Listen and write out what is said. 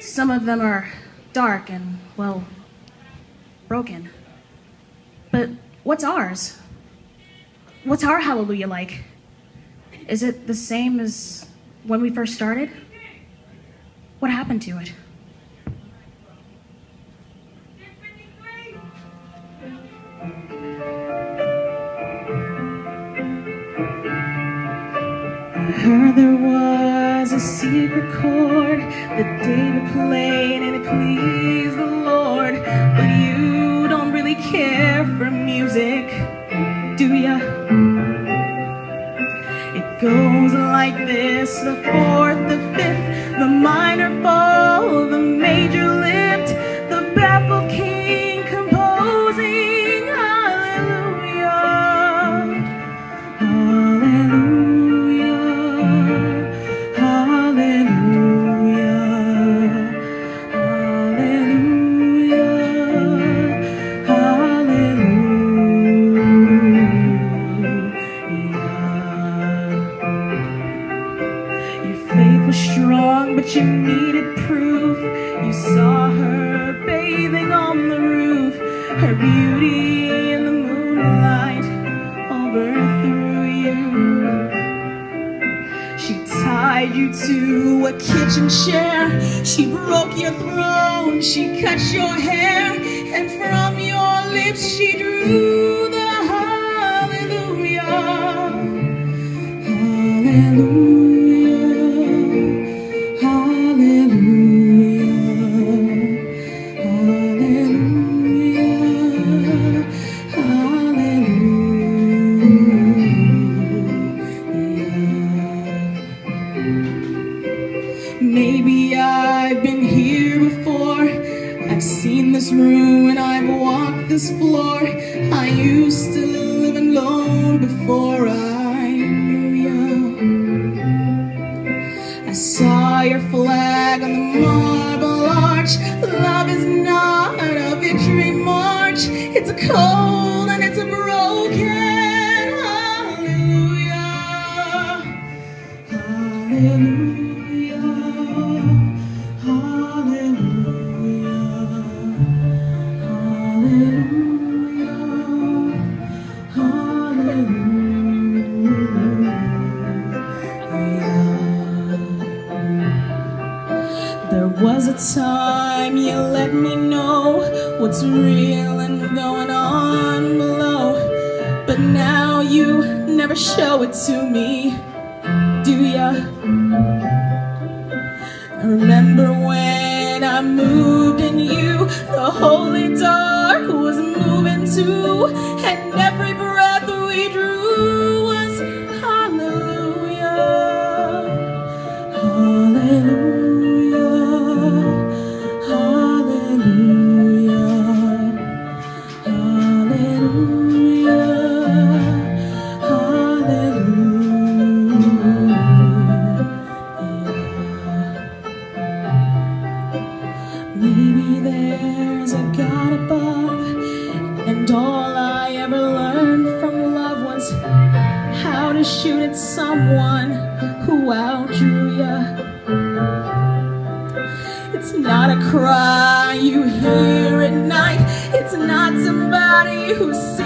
Some of them are dark and, well, broken. But what's ours? What's our hallelujah like? Is it the same as when we first started? What happened to it? I heard there was a secret chord that David played and it pleased the Lord. But you don't really care for music, do ya? It goes like this the fourth, the you needed proof. You saw her bathing on the roof, her beauty in the moonlight overthrew you. She tied you to a kitchen chair. She broke your throne. She cut your hair. I've seen this room and I've walked this floor. I used to live alone before I knew you. I saw your flag on the marble arch. Love is not a victory march. It's a cold and it's a broken hallelujah. Hallelujah. Was a time you let me know what's real and going on below. But now you never show it to me, do ya? I remember when and all I ever learned from love was how to shoot at someone who outdrew ya. It's not a cry you hear at night. It's not somebody who's